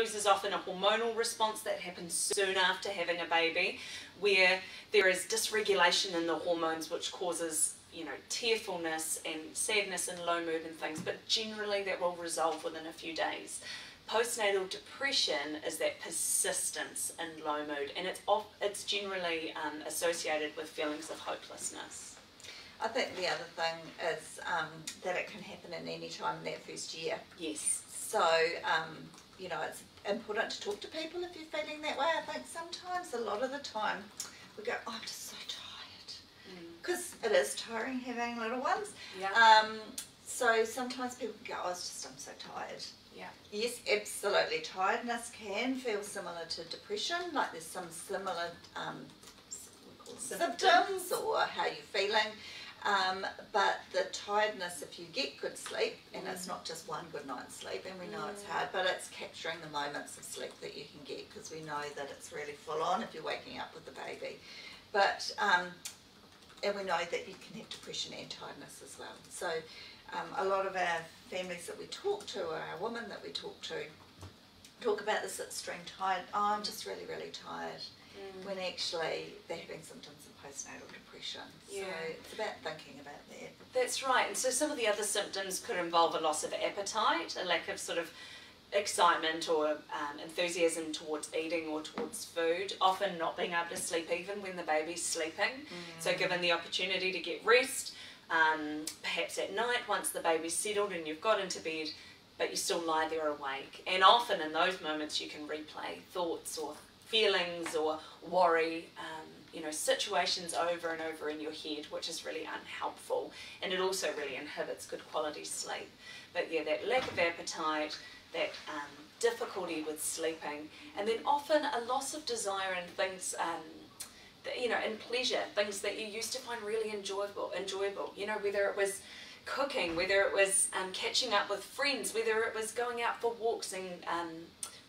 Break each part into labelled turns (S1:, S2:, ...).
S1: blues is often a hormonal response that happens soon after having a baby, where there is dysregulation in the hormones which causes you know, tearfulness and sadness and low mood and things, but generally that will resolve within a few days. Postnatal depression is that persistence in low mood, and it's off, it's generally um, associated with feelings of hopelessness.
S2: I think the other thing is um, that it can happen in any time in that first year.
S1: Yes.
S2: So, um, you know, it's important to talk to people if you're feeling that way. I think sometimes, a lot of the time, we go, oh, I'm just so tired. Because mm. it is tiring having little ones.
S1: Yeah.
S2: Um, so sometimes people go, oh, it's just I'm so tired.
S1: Yeah.
S2: Yes, absolutely. Tiredness can feel similar to depression, like there's some similar um, symptoms. symptoms or how you're feeling. Um, but the tiredness, if you get good sleep, and mm. it's not just one good night's sleep, and we know mm. it's hard, but it's capturing the moments of sleep that you can get because we know that it's really full on if you're waking up with the baby. But, um, and we know that you can have depression and tiredness as well. So um, a lot of our families that we talk to, or our women that we talk to, talk about this extreme tired, oh, I'm just really, really tired mm. when actually they're having symptoms postnatal depression. Yeah. So it's about thinking about that.
S1: That's right. And so some of the other symptoms could involve a loss of appetite, a lack of sort of excitement or um, enthusiasm towards eating or towards food, often not being able to sleep even when the baby's sleeping. Mm. So given the opportunity to get rest, um, perhaps at night once the baby's settled and you've got into bed, but you still lie there awake. And often in those moments you can replay thoughts or feelings or worry, um, you know, situations over and over in your head, which is really unhelpful. And it also really inhibits good quality sleep. But yeah, that lack of appetite, that um, difficulty with sleeping, and then often a loss of desire in things, um, that, you know, in pleasure, things that you used to find really enjoyable, enjoyable. You know, whether it was cooking, whether it was um, catching up with friends, whether it was going out for walks and um,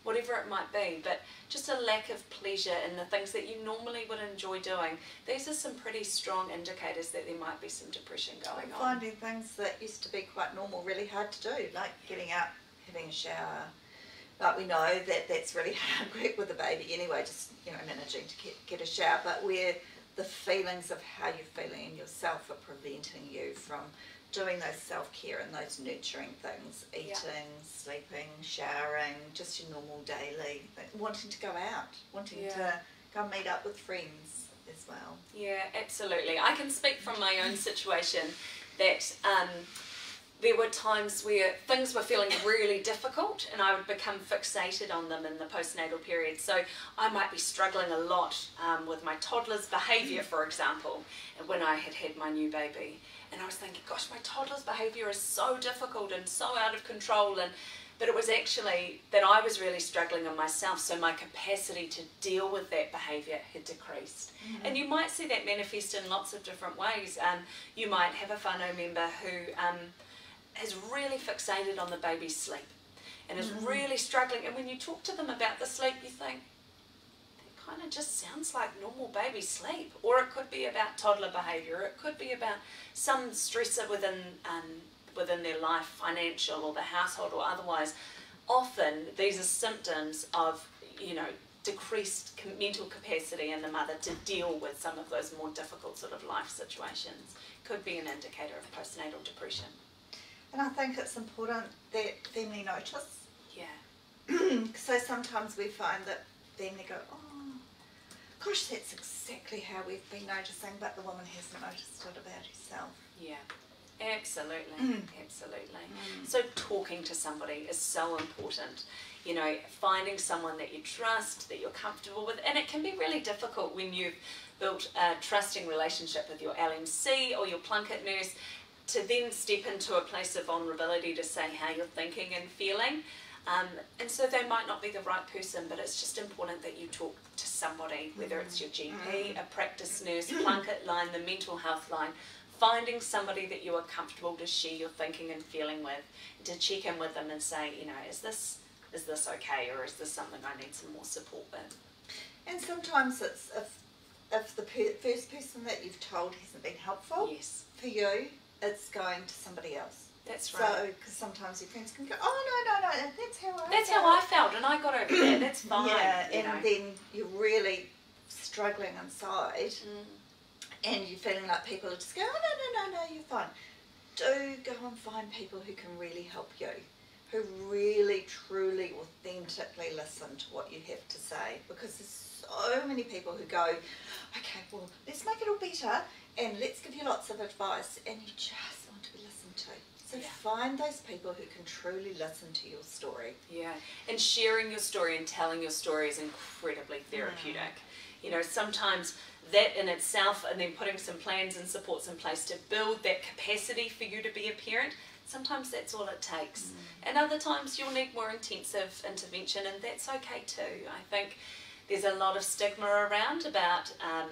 S1: whatever it might be, but just a lack of pleasure in the things that you normally would enjoy doing. These are some pretty strong indicators that there might be some depression going
S2: like on. Finding things that used to be quite normal really hard to do, like getting up, having a shower. But we know that that's really hard work with a baby anyway, just you know managing to get, get a shower. But where the feelings of how you're feeling in yourself are preventing you from doing those self-care and those nurturing things, eating, yeah. sleeping, showering, just your normal daily, wanting to go out, wanting yeah. to go meet up with friends as well.
S1: Yeah, absolutely. I can speak from my own situation that um, there were times where things were feeling really difficult and I would become fixated on them in the postnatal period. So I might be struggling a lot um, with my toddler's behaviour, for example, when I had had my new baby. And I was thinking, gosh, my toddler's behaviour is so difficult and so out of control. And but it was actually that I was really struggling in myself, so my capacity to deal with that behaviour had decreased. Mm -hmm. And you might see that manifest in lots of different ways. Um, you might have a whānau member who um, is really fixated on the baby's sleep and is mm -hmm. really struggling. And when you talk to them about the sleep, you think, kind of just sounds like normal baby sleep. Or it could be about toddler behaviour. It could be about some stressor within um, within their life, financial or the household or otherwise. Often these are symptoms of you know decreased mental capacity in the mother to deal with some of those more difficult sort of life situations. Could be an indicator of postnatal depression.
S2: And I think it's important that family notice.
S1: Yeah.
S2: so sometimes we find that family go, oh, Gosh, that's exactly how we've been noticing, but the woman hasn't noticed it about herself.
S1: Yeah. Absolutely, mm. absolutely. Mm. So talking to somebody is so important. You know, finding someone that you trust, that you're comfortable with, and it can be really difficult when you've built a trusting relationship with your LMC or your Plunket nurse to then step into a place of vulnerability to say how you're thinking and feeling. Um, and so they might not be the right person, but it's just important that you talk to somebody, whether it's your GP, a practice nurse, Plunket line, the mental health line, finding somebody that you are comfortable to share your thinking and feeling with, to check in with them and say, you know, is this is this okay, or is this something I need some more support with?
S2: And sometimes it's if if the per first person that you've told hasn't been helpful
S1: yes.
S2: for you, it's going to somebody else
S1: That's right.
S2: So, because sometimes your friends can go, oh no, no, no, that's how I.
S1: That's
S2: felt.
S1: how I felt, and I got over that. That's fine.
S2: Yeah, and
S1: know.
S2: then you're really struggling inside,
S1: Mm.
S2: and you're feeling like people are just going, oh no, no, no, no, you're fine. Do go and find people who can really help you, who really, truly, authentically listen to what you have to say, because there's so many people who go, okay, well, let's make it all better, and let's give you lots of advice, and you just want to be listened to. So
S1: Yeah.
S2: find those people who can truly listen to your story.
S1: Yeah, and sharing your story and telling your story is incredibly therapeutic. You know, sometimes that in itself, and then putting some plans and supports in place to build that capacity for you to be a parent, sometimes that's all it takes. And other times you'll need more intensive intervention, and that's okay too. I think there's a lot of stigma around about. Um,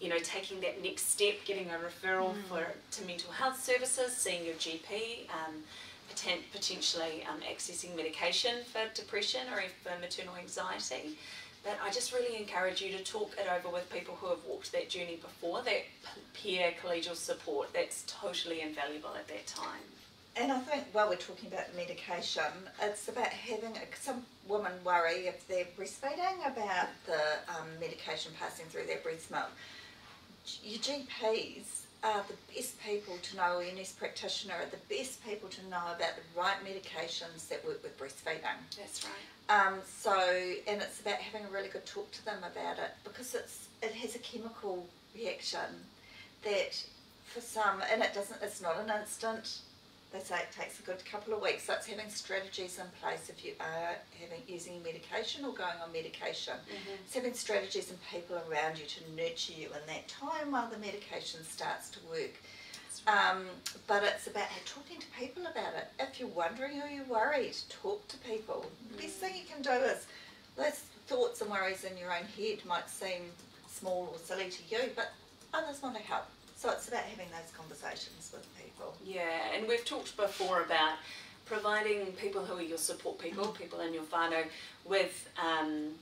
S1: you know, taking that next step, getting a referral for to mental health services, seeing your GP, um, poten- potentially um, accessing medication for depression or for maternal anxiety. But I just really encourage you to talk it over with people who have walked that journey before, that peer collegial support, that's totally invaluable at that time.
S2: And I think while we're talking about medication, it's about having some women worry if they're breastfeeding about the um, medication passing through their breast milk. Your GPs are the best people to know, or your nurse practitioner are the best people to know about the right medications that work with breastfeeding.
S1: That's right.
S2: Um, so, and it's about having a really good talk to them about it because it's it has a chemical reaction that for some, and it doesn't, it's not an instant. They say it takes a good couple of weeks. That's having strategies in place if you are having using medication or going on medication. It's having strategies and people around you to nurture you in that time while the medication starts to work. Um, but it's about talking to people about it. If you're wondering or you're worried, talk to people. The best thing you can do is those thoughts and worries in your own head might seem small or silly to you, but others want to help. So it's about having those conversations with people.
S1: Yeah, and we've talked before about providing people who are your support people, mm. people in your whānau, with um,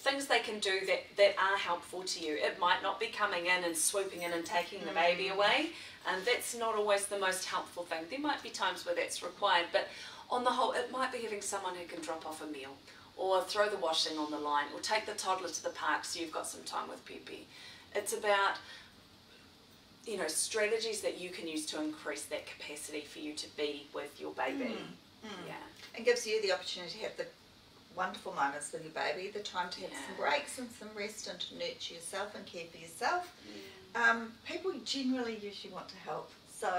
S1: things they can do that, that are helpful to you. It might not be coming in and swooping in and taking the baby mm. away, and that's not always the most helpful thing. There might be times where that's required, but on the whole, it might be having someone who can drop off a meal, or throw the washing on the line, or take the toddler to the park so you've got some time with Pēpi. It's about you know strategies that you can use to increase that capacity for you to be with your baby. Mm, mm. Yeah.
S2: It gives you the opportunity to have the wonderful moments with your baby, the time to have some breaks and some rest and to nurture yourself and care for yourself. Um, people generally usually want to help. So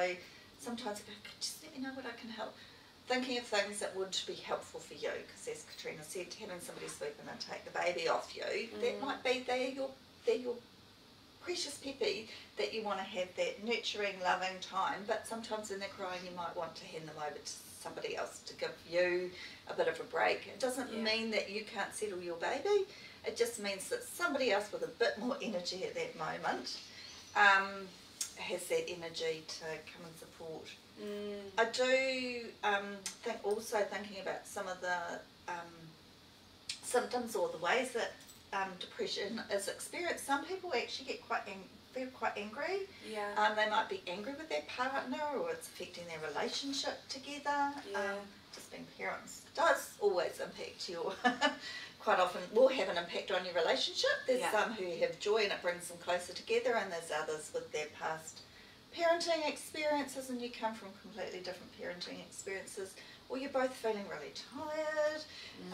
S2: sometimes they go, just let me know what I can help. Thinking of things that would be helpful for you, because as Katrina said, having somebody swoop in and take the baby off you, that mm. might be they're your, they're your precious pēpi that you want to have that nurturing, loving time. But sometimes when they're crying, you might want to hand them over to somebody else to give you a bit of a break. It doesn't
S1: Yeah.
S2: mean that you can't settle your baby. It just means that somebody else with a bit more energy at that moment um, has that energy to come and support.
S1: Mm,
S2: I do um, think also thinking about some of the um, symptoms or the ways that um, depression is experienced. Some people actually get quite ang- feel quite angry.
S1: yeah.
S2: Um, they might be angry with their partner, or it's affecting their relationship together.
S1: Yeah.
S2: Um, just being parents does always impact your. quite often will have an impact on your relationship. There's
S1: Yeah.
S2: some who have joy and it brings them closer together, and there's others with their past parenting experiences, and you come from completely different parenting experiences, or you're both feeling really tired,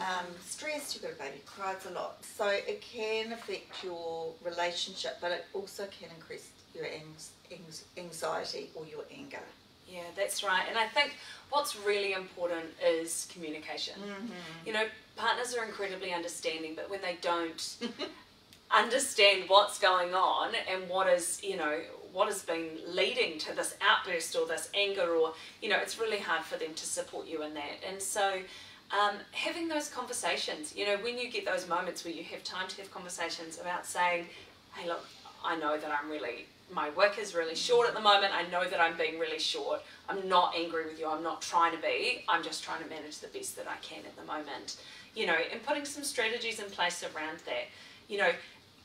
S2: um, stressed, you've got a baby who cries a lot. So it can affect your relationship, but it also can increase your anx- anx- anxiety or your anger.
S1: Yeah, that's right. And I think what's really important is communication. You know, partners are incredibly understanding, but when they don't understand what's going on and what is, you know, what has been leading to this outburst or this anger, or, you know, it's really hard for them to support you in that. And so, um, having those conversations, you know, when you get those moments where you have time to have conversations about saying, hey, look, I know that I'm really, my work is really short at the moment. I know that I'm being really short. I'm not angry with you. I'm not trying to be. I'm just trying to manage the best that I can at the moment. You know, and putting some strategies in place around that. You know,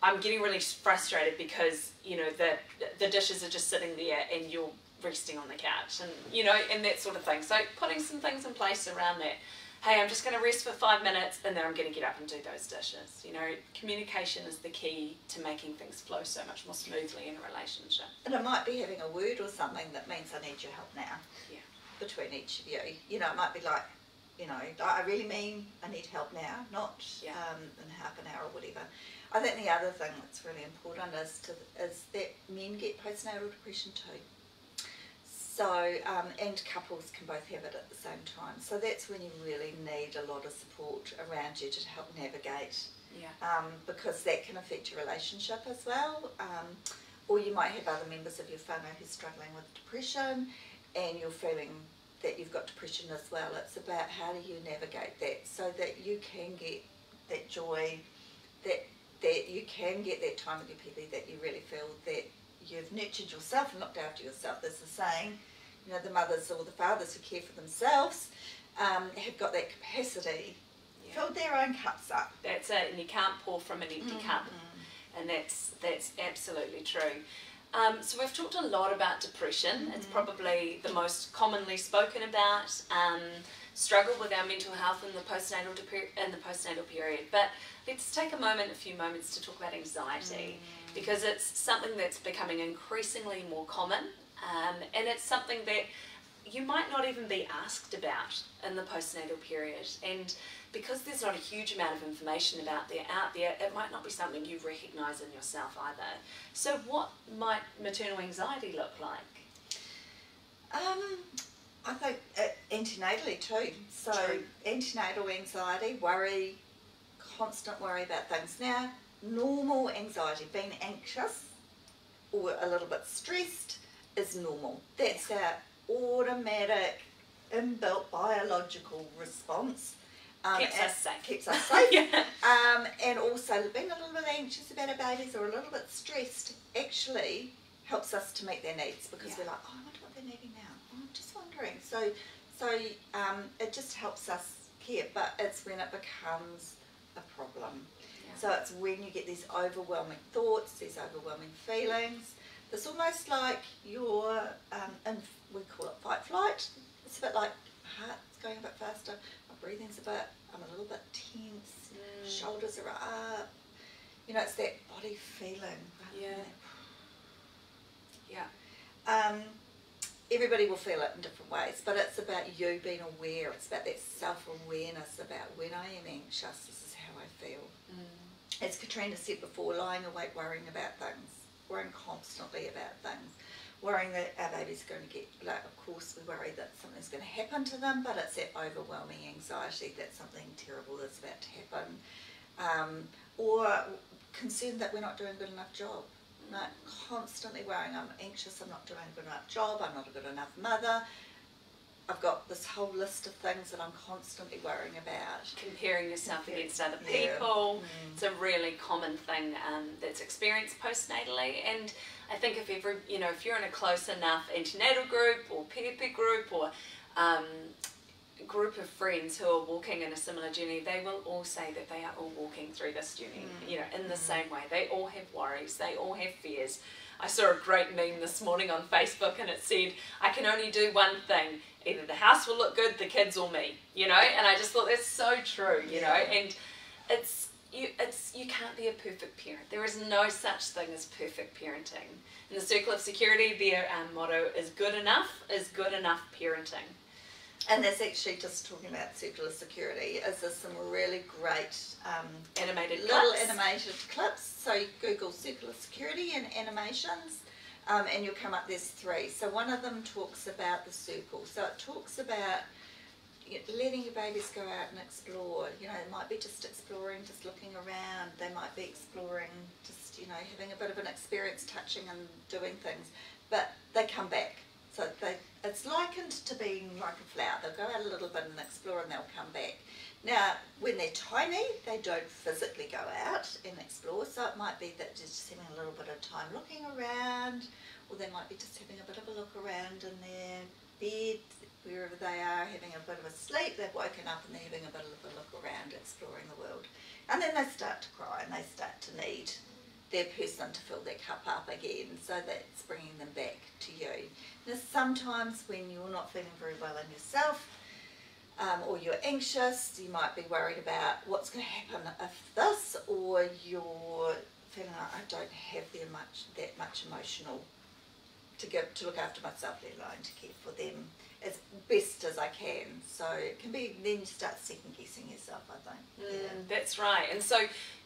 S1: I'm getting really frustrated because, you know, the, the dishes are just sitting there and you're resting on the couch and you know and that sort of thing so putting some things in place around that hey i'm just going to rest for five minutes and then i'm going to get up and do those dishes you know communication is the key to making things flow so much more smoothly in a relationship
S2: And it might be having a word or something that means I need your help now.
S1: Yeah.
S2: Between each of you. You know, it might be like, you know, I really mean I need help now, not
S1: Yeah.
S2: um, in half an hour or whatever. I think the other thing that's really important is to is that men get postnatal depression too. So um, and couples can both have it at the same time. So that's when you really need a lot of support around you to help navigate
S1: yeah
S2: um, because that can affect your relationship as well. Um, or you might have other members of your family who's struggling with depression and you're feeling that you've got depression as well. It's about how do you navigate that so that you can get that joy, that that you can get that time with your people that you really feel that you've nurtured yourself and looked after yourself. There's a saying, you know, the mothers or the fathers who care for themselves um, have got that capacity,
S1: Yeah.
S2: filled their own cups up.
S1: That's it, and you can't pour from an empty cup, and that's that's absolutely true. Um, so we've talked a lot about depression. It's probably the most commonly spoken about um, struggle with our mental health in the postnatal in the postnatal period. But let's take a moment, a few moments, to talk about anxiety because it's something that's becoming increasingly more common, um, and it's something that you might not even be asked about in the postnatal period. And because there's not a huge amount of information about there out there, it might not be something you recognise in yourself either. So, what might maternal anxiety look like?
S2: Um, I think uh, antenatally too. So
S1: True.
S2: antenatal anxiety, worry, constant worry about things. Now, normal anxiety, being anxious or a little bit stressed, is normal. That's our automatic, inbuilt biological response. Um,
S1: Keeps
S2: and
S1: us safe.
S2: Keeps us safe.
S1: yeah.
S2: Um, and also being a little bit anxious about our babies or a little bit stressed actually helps us to meet their needs because
S1: Yeah.
S2: we're like, oh, I wonder what they're needing now. Oh, I'm just wondering. So, so um, it just helps us care, but it's when it becomes a problem.
S1: Yeah.
S2: So it's when you get these overwhelming thoughts, these overwhelming feelings. It's almost like you're um, we call it fight flight. It's a bit like heart's going a bit faster, my breathing's a bit, I'm a little bit tense,
S1: Mm.
S2: shoulders are up. You know, it's that body feeling.
S1: Yeah.
S2: Yeah. Um, everybody will feel it in different ways, but it's about you being aware. It's about that self-awareness about when I am anxious, this is how I feel.
S1: Mm.
S2: As Katrina said before, lying awake worrying about things, worrying constantly about things, worrying that our baby's going to get, like, of course, we worry that something's going to happen to them, but it's that overwhelming anxiety that something terrible is about to happen. Um, or concerned that we're not doing a good enough job. Like, constantly worrying, I'm anxious, I'm not doing a good enough job, I'm not a good enough mother. I've got this whole list of things that I'm constantly worrying about.
S1: Comparing yourself
S2: Yeah.
S1: against other
S2: Yeah.
S1: people.
S2: Mm.
S1: It's a really common thing um, that's experienced postnatally, and I think if every you know if you're in a close enough antenatal group or PEP group or um, group of friends who are walking in a similar journey, they will all say that they are all walking through this journey, you know, in the same way. They all have worries, they all have fears. I saw a great meme this morning on Facebook and it said, I can only do one thing. Either the house will look good, the kids or me, you know, and I just thought that's so true, you know, and it's you it's you can't be a perfect parent. There is no such thing as perfect parenting. In the Circle of Security, their um, motto is "Good enough is good enough parenting."
S2: And that's actually just talking about Circle of Security. Is there some really great um,
S1: Animated
S2: little
S1: clips.
S2: animated clips? So you Google Circle of Security and animations, um, and you'll come up. There's three. So one of them talks about the circle. So it talks about you know, letting your babies go out and explore. You know, it might be just exploring, just looking around. They might be exploring, just you know, having a bit of an experience, touching and doing things. But they come back. So they, it's likened to being like a flower. They'll go out a little bit and explore, and they'll come back. Now, when they're tiny, they don't physically go out and explore. So it might be that they're just having a little bit of time looking around, or they might be just having a bit of a look around in their bed, wherever they are, having a bit of a sleep. They've woken up and they're having a bit of a look around, exploring the world. And then they start to cry and they start to need their person to fill their cup up again. So that's bringing them back to you. Now, sometimes when you're not feeling very well in yourself, um, or you're anxious, you might be worried about what's going to happen if this, or you're feeling like I don't have that much that much emotional to give to look after myself, let alone to care for them as best as I can. So it can be then you start second guessing yourself. I think.
S1: Mm, yeah. That's right, and so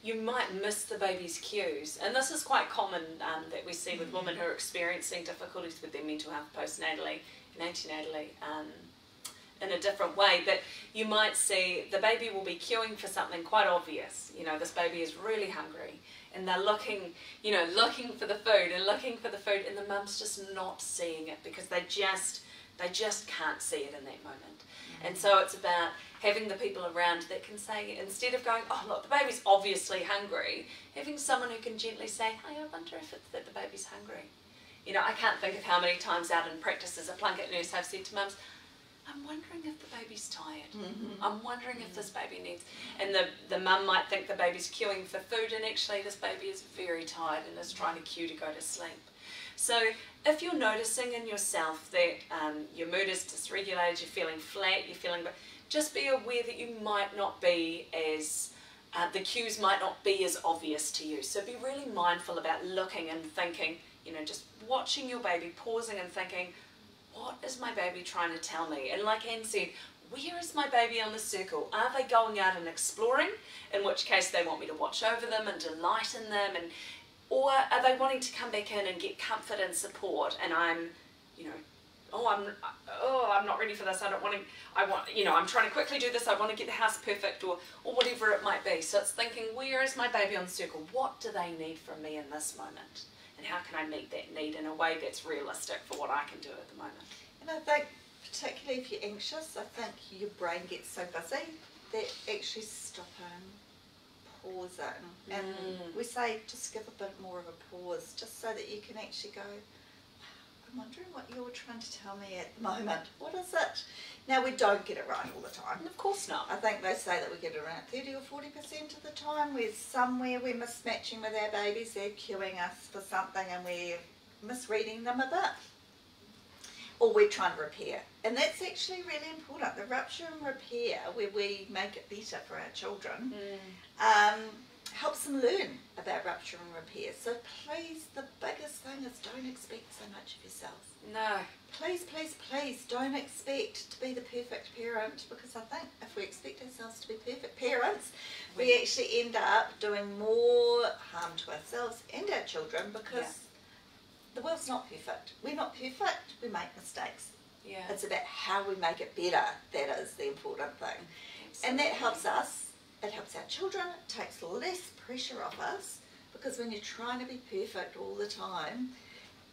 S1: you might miss the baby's cues, and this is quite common um, that we see with women who are experiencing difficulties with their mental health postnatally and antenatally. Um, in a different way, but you might see the baby will be queuing for something quite obvious. You know, this baby is really hungry and they're looking, you know, looking for the food and looking for the food and the mum's just not seeing it because they just they just can't see it in that moment. Mm-hmm. And so it's about having the people around that can say, instead of going, oh, look, the baby's obviously hungry, having someone who can gently say, hey, I wonder if it's that the baby's hungry. You know, I can't think of how many times out in practice as a Plunket nurse I've said to mums, I'm wondering if the baby's tired. Mm-hmm. I'm wondering if this baby needs. And the, the mum might think the baby's queuing for food, and actually, this baby is very tired and is trying to queue to go to sleep. So, if you're noticing in yourself that um, your mood is dysregulated, you're feeling flat, you're feeling, just be aware that you might not be as uh, the cues might not be as obvious to you. So be really mindful about looking and thinking, you know, just watching your baby, pausing and thinking, what is my baby trying to tell me? And like Anne said, where is my baby on the circle? Are they going out and exploring? In which case they want me to watch over them and delight in them and or are they wanting to come back in and get comfort and support and I'm, you know, oh I'm oh I'm not ready for this. I don't want to I want you know, I'm trying to quickly do this, I want to get the house perfect or or whatever it might be. So it's thinking, where is my baby on the circle? What do they need from me in this moment? And how can I meet that need in a way that's realistic for what I can do at the moment.
S2: And I think, particularly if you're anxious, I think your brain gets so busy that actually stopping, pausing, and mm. we say just give a bit more of a pause, just so that you can actually go, I'm wondering what you're trying to tell me at the moment. What is it? Now, we don't get it right all the time.
S1: Of course not.
S2: I think they say that we get it around 30 or 40% of the time. We're somewhere we're mismatching with our babies. They're cueing us for something and we're misreading them a bit. Or we're trying to repair. And that's actually really important. The rupture and repair, where we make it better for our children, mm. um, helps them learn about rupture and repair. So please, the biggest thing is don't expect so much of yourself.
S1: No.
S2: Please, please, please don't expect to be the perfect parent because I think if we expect ourselves to be perfect parents, we, we actually end up doing more harm to ourselves and our children because yeah. the world's not perfect. We're not perfect, we make mistakes.
S1: Yeah.
S2: It's about how we make it better that is the important thing. Absolutely. And that helps us it helps our children, it takes less pressure off us because when you're trying to be perfect all the time,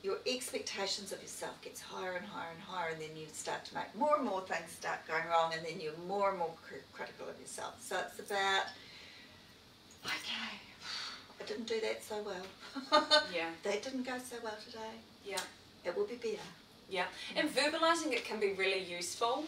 S2: your expectations of yourself gets higher and higher and higher and then you start to make more and more things start going wrong and then you're more and more critical of yourself. So it's about, okay, I didn't do that so well.
S1: yeah.
S2: That didn't go so well today.
S1: Yeah.
S2: It will be better.
S1: Yeah, and verbalizing it can be really useful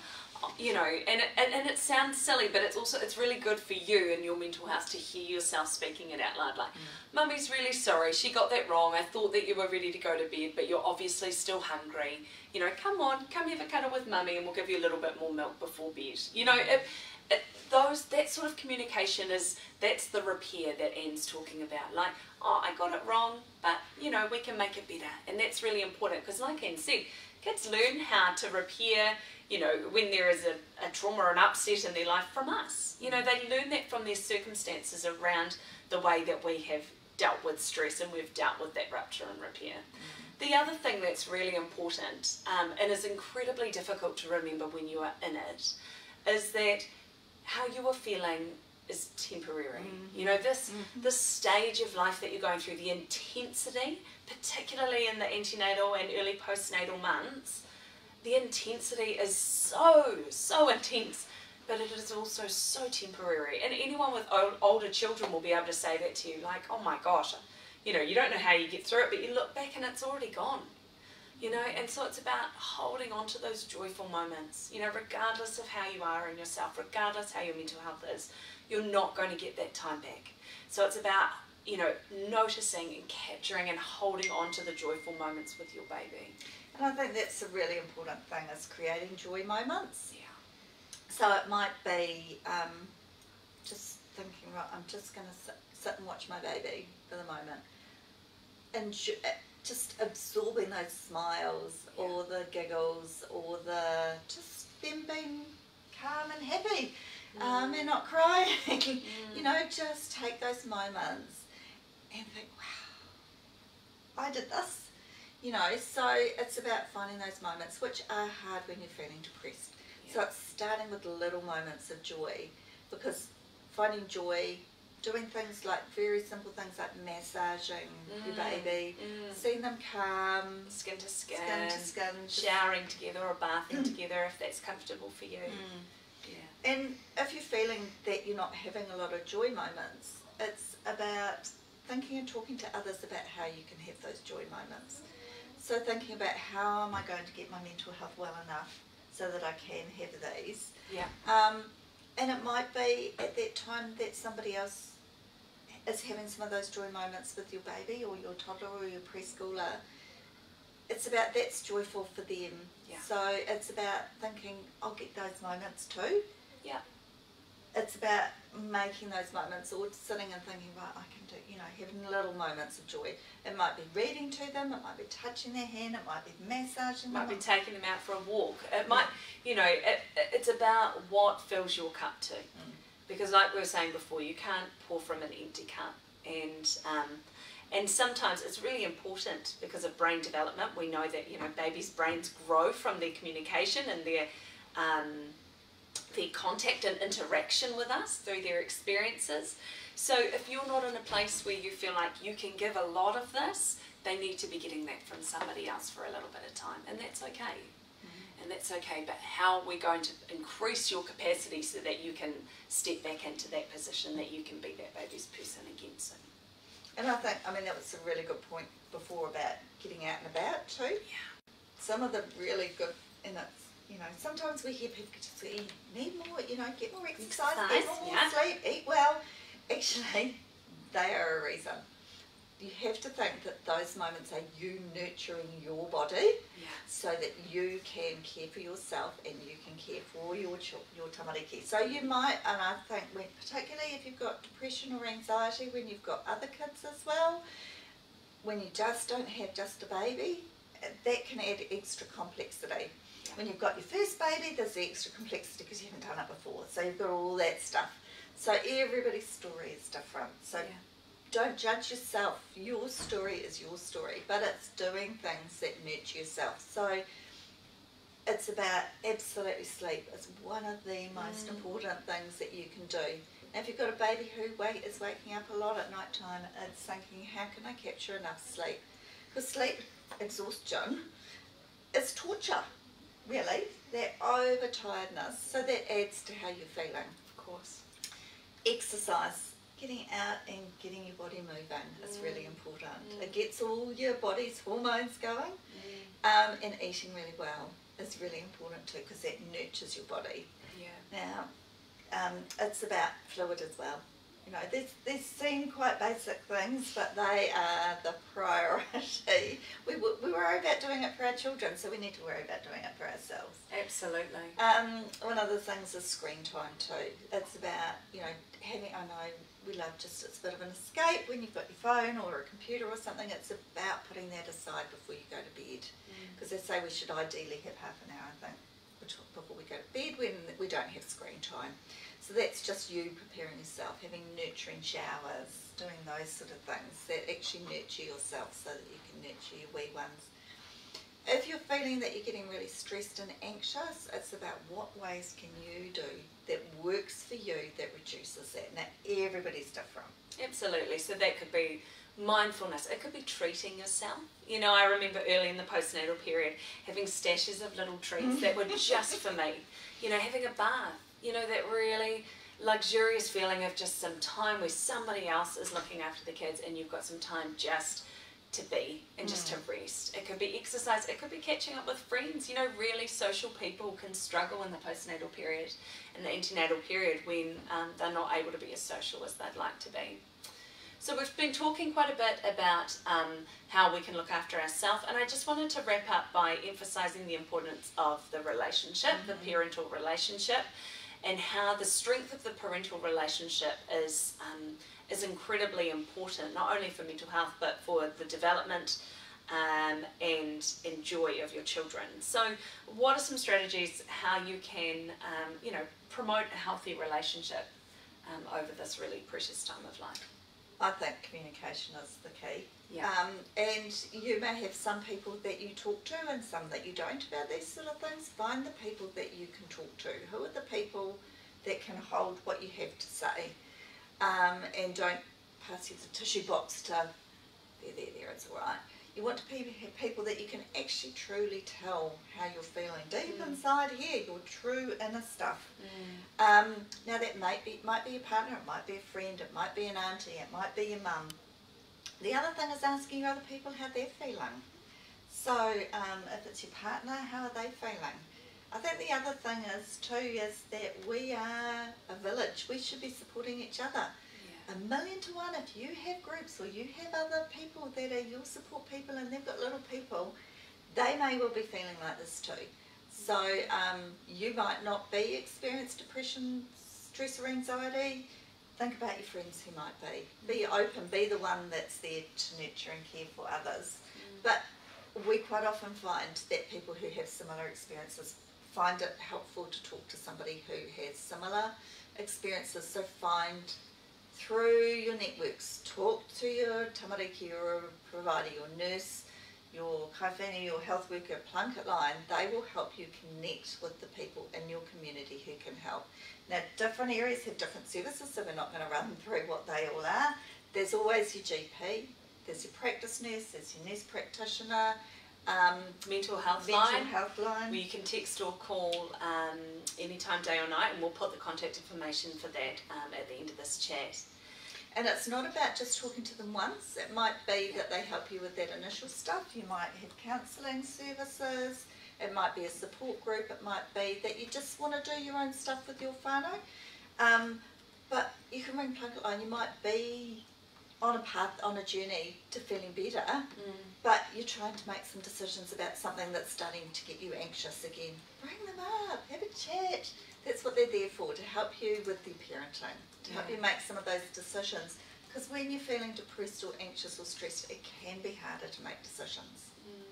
S1: you know, and it, and, and it sounds silly, but it's also it's really good for you and your mental health to hear yourself speaking it out loud. Like, mm. "Mummy's really sorry. She got that wrong. I thought that you were ready to go to bed, but you're obviously still hungry. You know, come on, come have a cuddle with Mummy, and we'll give you a little bit more milk before bed. You know, it, it, those that sort of communication is that's the repair that Anne's talking about. Like, oh, I got it wrong, but you know, we can make it better, and that's really important because, like Anne said, kids learn how to repair you know, when there is a, a trauma or an upset in their life from us. You know, they learn that from their circumstances around the way that we have dealt with stress and we've dealt with that rupture and repair. Mm. The other thing that's really important um, and is incredibly difficult to remember when you are in it is that how you are feeling is temporary. Mm. You know, this mm. this stage of life that you're going through, the intensity, particularly in the antenatal and early postnatal months, the intensity is so, so intense, but it is also so temporary. And anyone with old, older children will be able to say that to you, like, oh my gosh, you know, you don't know how you get through it, but you look back and it's already gone. You know, and so it's about holding on to those joyful moments, you know, regardless of how you are in yourself, regardless how your mental health is, you're not going to get that time back. So it's about, you know, noticing and capturing and holding on to the joyful moments with your baby.
S2: And I think that's a really important thing is creating joy moments.
S1: Yeah.
S2: So it might be um, just thinking, right, I'm just going to sit, sit and watch my baby for the moment. And uh, just absorbing those smiles
S1: Yeah.
S2: or the giggles or the just them being calm and happy um, and not crying. you know, just take those moments and think, wow, I did this. You know, so it's about finding those moments which are hard when you're feeling depressed. So it's starting with little moments of joy because finding joy, doing things like very simple things like massaging your
S1: Mm,
S2: baby,
S1: mm.
S2: seeing them calm,
S1: Skin to skin,
S2: skin to skin,
S1: showering together or bathing together if that's comfortable for you.
S2: Mm.
S1: Yeah.
S2: And if you're feeling that you're not having a lot of joy moments, it's about thinking and talking to others about how you can have those joy moments. So thinking about how am I going to get my mental health well enough so that I can have these.
S1: Yeah.
S2: Um, and it might be at that time that somebody else is having some of those joy moments with your baby or your toddler or your preschooler. It's about that's joyful for them.
S1: Yeah.
S2: So it's about thinking, I'll get those moments too.
S1: Yeah.
S2: It's about making those moments or sitting and thinking, right, I do, you know, having little moments of joy. It might be reading to them, it might be touching their hand, it might be massaging
S1: Might
S2: them.
S1: Might be taking them out for a walk. It might, you know, it, it- it's about what fills your cup too. Because, like we were saying before, you can't pour from an empty cup, and um, and sometimes it's really important because of brain development. We know that you know babies' brains grow from their communication and their um, their contact and interaction with us through their experiences. So if you're not in a place where you feel like you can give a lot of this, they need to be getting that from somebody else for a little bit of time, and that's okay. Mm-hmm. And that's okay, but how are we going to increase your capacity so that you can step back into that position that you can be that baby's person again soon?
S2: And I think, I mean, that was a really good point before about getting out and about too.
S1: Yeah.
S2: Some of the really good, and it's, you know, sometimes we hear people just say, need more, you know, get more exercise, get more
S1: yeah.
S2: sleep, eat well. Actually, they are a reason. You have to think that those moments are you nurturing your body
S1: Yeah.
S2: so that you can care for yourself and you can care for your your tamariki. So you might, and I think when, particularly if you've got depression or anxiety, when you've got other kids as well, when you just don't have just a baby, that can add extra complexity. When you've got your first baby, there's the extra complexity because you haven't done it before. So you've got all that stuff. So everybody's story is different. So
S1: Yeah.
S2: don't judge yourself. Your story is your story, but it's doing things that nurture yourself. So it's about absolutely sleep. It's one of the most mm. important things that you can do. Now, if you've got a baby who wake, is waking up a lot at night time, it's thinking, how can I capture enough sleep? Because sleep exhaustion is torture, really. That overtiredness. So that adds to how you're feeling
S1: Of course.
S2: exercise, getting out and getting your body moving is really
S1: Mm.
S2: important.
S1: Mm.
S2: It gets all your body's hormones going, um, and eating really well is really important too because that nurtures your body.
S1: Yeah.
S2: Now, um, it's about fluid as well. You know, these, these seem quite basic things, but they are the priority. We, we worry about doing it for our children, so we need to worry about doing it for ourselves.
S1: Absolutely.
S2: Um, one of the things is screen time too. It's about, you know, having, I know we love just, it's a bit of an escape when you've got your phone or a computer or something. It's about putting that aside before you go to bed. Because they say we should ideally have half an hour, I think, before we go to bed when we don't have screen time. So that's just you preparing yourself, having nurturing showers, doing those sort of things that actually nurture yourself so that you can nurture your wee ones. If you're feeling that you're getting really stressed and anxious, it's about what ways can you do that works for you that reduces that. Now everybody's different.
S1: Absolutely. So that could be mindfulness. It could be treating yourself. You know, I remember early in the postnatal period having stashes of little treats that were just for me. You know, having a bath. You know, that really luxurious feeling of just some time where somebody else is looking after the kids and you've got some time just to be and just to rest. It could be exercise, it could be catching up with friends. You know, really social people can struggle in the postnatal period and the antenatal period when um, they're not able to be as social as they'd like to be. So we've been talking quite a bit about um, how we can look after ourselves, and I just wanted to wrap up by emphasising the importance of the relationship, mm-hmm. the parental relationship, and how the strength of the parental relationship is um, is incredibly important, not only for mental health but for the development um, and enjoy of your children. So, what are some strategies how you can, um, you know, promote a healthy relationship um, over this really precious time of life?
S2: I think communication is the key.
S1: Yeah.
S2: Um, and you may have some people that you talk to and some that you don't about these sort of things. Find the people that you can talk to. Who are the people that can hold what you have to say? Um, and don't pass you the tissue box to, there, there, there, it's all right you want to have people that you can actually truly tell how you're feeling deep mm. inside here, your true inner stuff. Mm. Um, now that might be might be a partner, it might be a friend, it might be an auntie, it might be your mum. The other thing is asking other people how they're feeling. So um, if it's your partner, how are they feeling? I think the other thing is too is that we are a village. We should be supporting each other a million to one if you have groups or you have other people that are your support people and they've got little people, they may well be feeling like this too. So um, you might not be experienced depression, stress or anxiety. Think about your friends who might be. Be open, be the one that's there to nurture and care for others. Mm. But we quite often find that people who have similar experiences find it helpful to talk to somebody who has similar experiences. So find through your networks. Talk to your Tamariki Ora provider, your nurse, your kaiāwhina, your health worker, Plunket Line. They will help you connect with the people in your community who can help. Now, different areas have different services, so we're not going to run through what they all are. There's always your GP, there's your practice nurse, there's your nurse practitioner, um,
S1: mental health
S2: mental
S1: line.
S2: health line.
S1: Where you can text or call um, anytime, day or night, and we'll put the contact information for that um, at the end of this chat.
S2: And it's not about just talking to them once. It might be that they help you with that initial stuff. You might have counselling services. It might be a support group. It might be that you just want to do your own stuff with your whānau. Um, but you can ring Plunket Line. You might be on a path, on a journey to feeling better, mm. but you're trying to make some decisions about something that's starting to get you anxious again. Bring them up, have a chat. That's what they're there for, to help you with the parenting, to help you make some of those decisions. Because when you're feeling depressed or anxious or stressed, it can be harder to make decisions. Mm.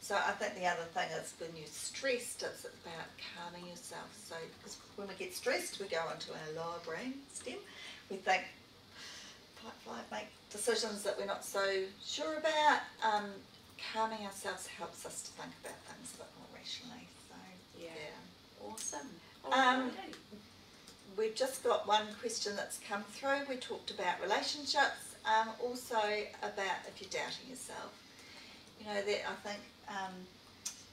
S2: So I think the other thing is when you're stressed, it's about calming yourself. So because when we get stressed, we go into our lower brain stem. We think fight, make decisions that we're not so sure about. Um, calming ourselves helps us to think about things a bit more rationally. So
S1: yeah,
S2: yeah.
S1: awesome.
S2: Um, we've just got one question that's come through. We talked about relationships, um, also about if you're doubting yourself. You know that I think um,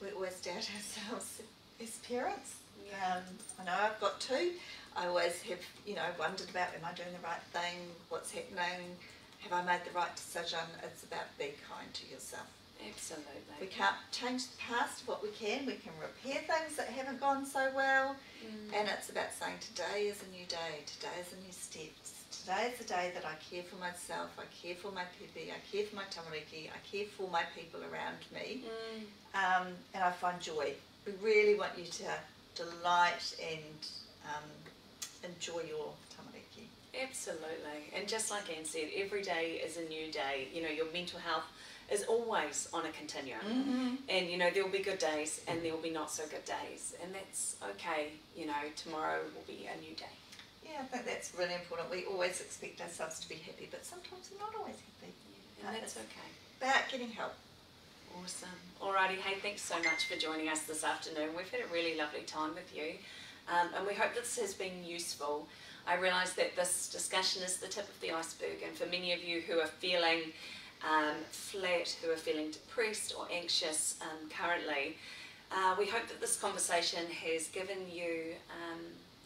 S2: we always doubt ourselves as parents.
S1: Yeah.
S2: Um, I know I've got two. I always have, you know, wondered about am I doing the right thing? What's happening? Have I made the right decision? It's about being kind to yourself.
S1: Absolutely.
S2: We can't change the past. What we can, we can repair things that haven't gone so well. Mm. And it's about saying today is a new day. Today is a new step. Today is the day that I care for myself. I care for my pēpi. I care for my tamariki. I care for my people around me. Mm. Um, and I find joy. We really want you to delight and um, enjoy your tamariki.
S1: Absolutely. And just like Anne said, every day is a new day. You know, your mental health is always on a continuum.
S2: Mm-hmm.
S1: And, you know, there will be good days and there will be not so good days. And that's okay. You know, tomorrow will be a new day.
S2: Yeah, I think that's really important. We always expect ourselves to be happy, but sometimes we're not always happy.
S1: Yeah, and that's okay.
S2: About getting help.
S1: Awesome. Alrighty, hey, thanks so much for joining us this afternoon. We've had a really lovely time with you. Um, and we hope this has been useful. I realise that this discussion is the tip of the iceberg, and for many of you who are feeling um, flat, who are feeling depressed or anxious um, currently, uh, we hope that this conversation has given you, um,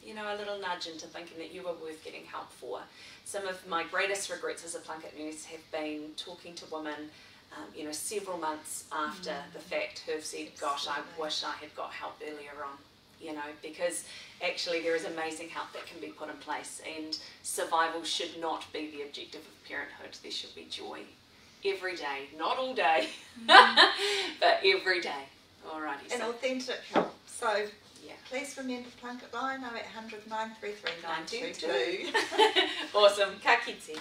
S1: you know, a little nudge into thinking that you are worth getting help for. Some of my greatest regrets as a Plunket nurse have been talking to women, um, you know, several months after mm. the fact who have said, "Gosh, I wish I had got help earlier on." you know, because actually there is amazing help that can be put in place, and survival should not be the objective of parenthood. There should be joy every day, not all day, mm-hmm. but every day. Alrighty.
S2: And
S1: So,
S2: authentic help. So
S1: yeah.
S2: please remember Plunket line 0800 933
S1: 922.
S2: 922.
S1: awesome. Ka kite.